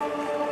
You.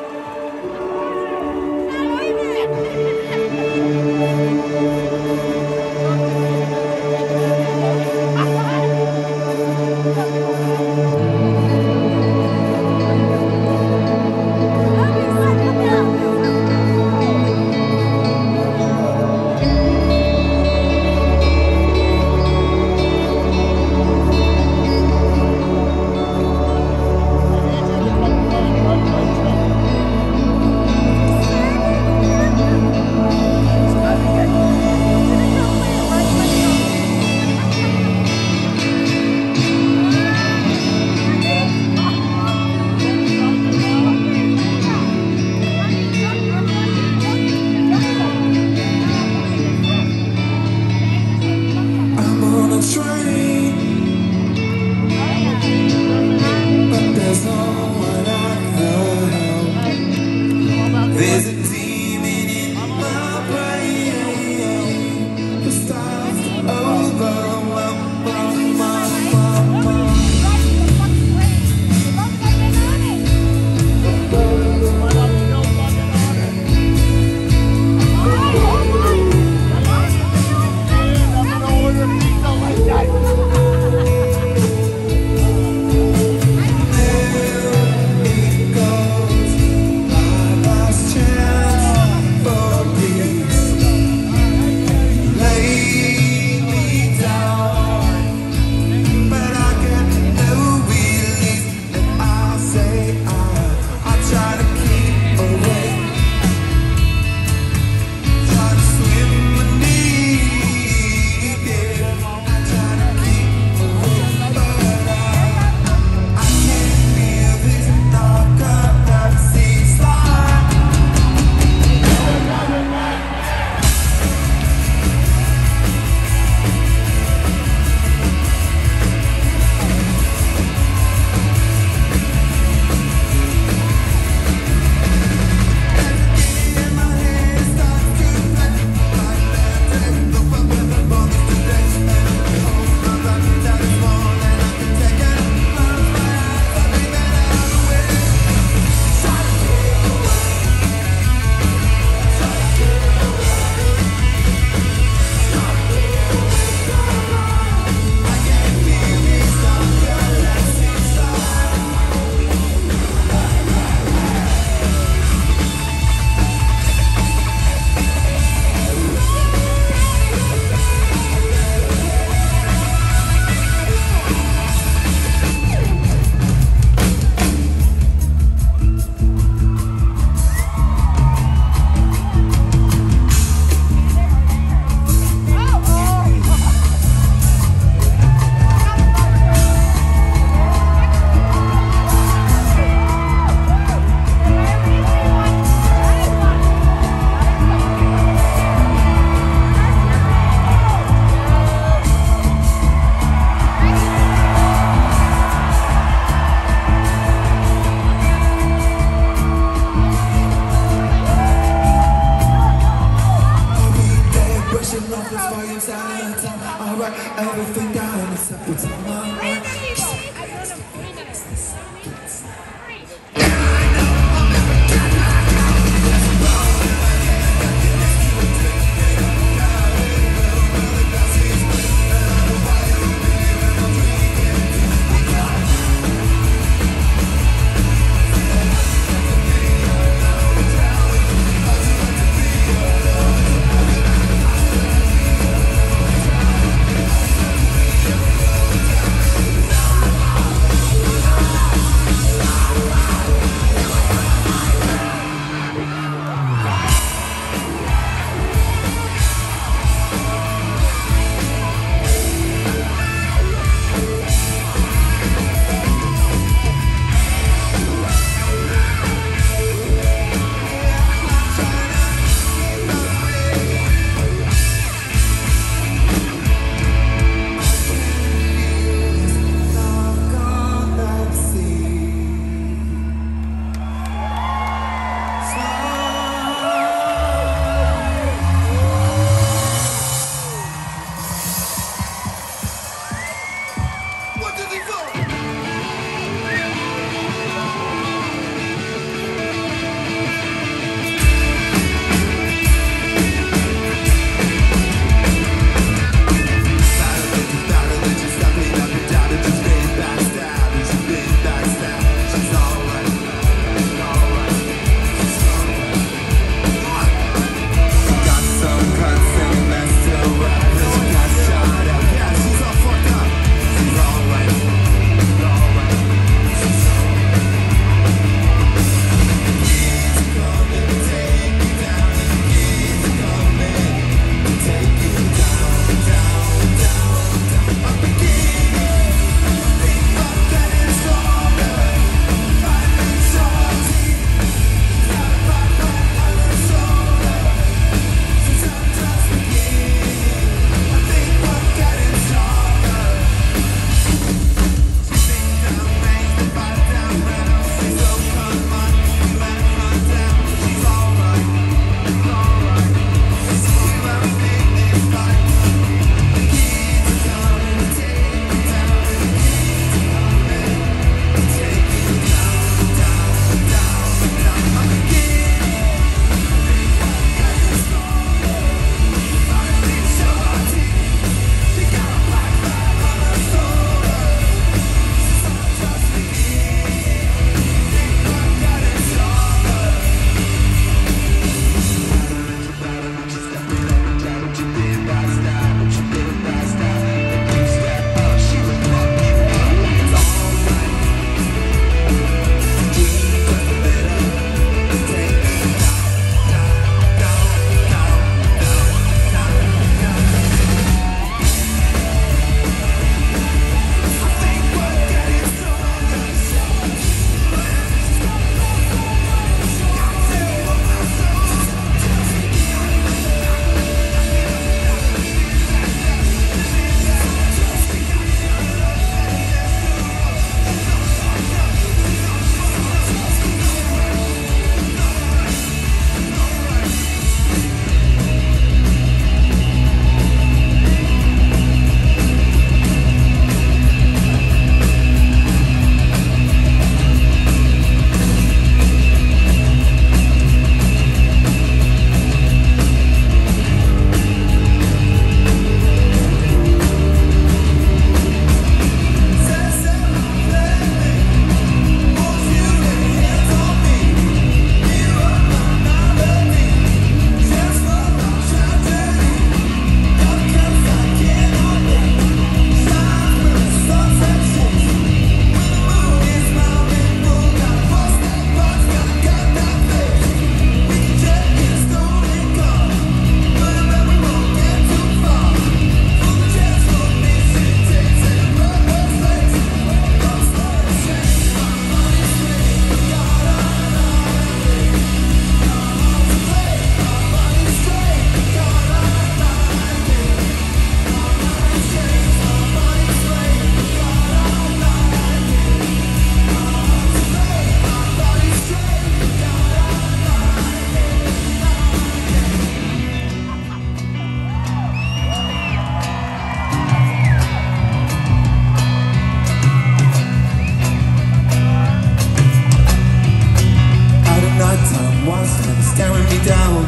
Staring me down.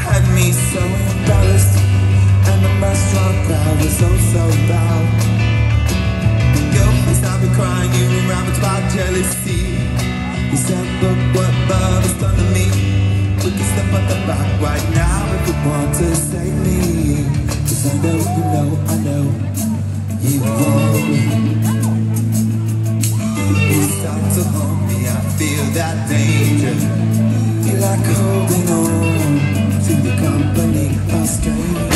Had me so embarrassed And the restaurant crowd was so, so loud. Your face, I've crying you around about jealousy. You said, look what love has done to me. We can step on the back right now If you want to save me. Cause I know, you know, I know You want me you start to hold me, I feel that danger like holding on To the company of strangers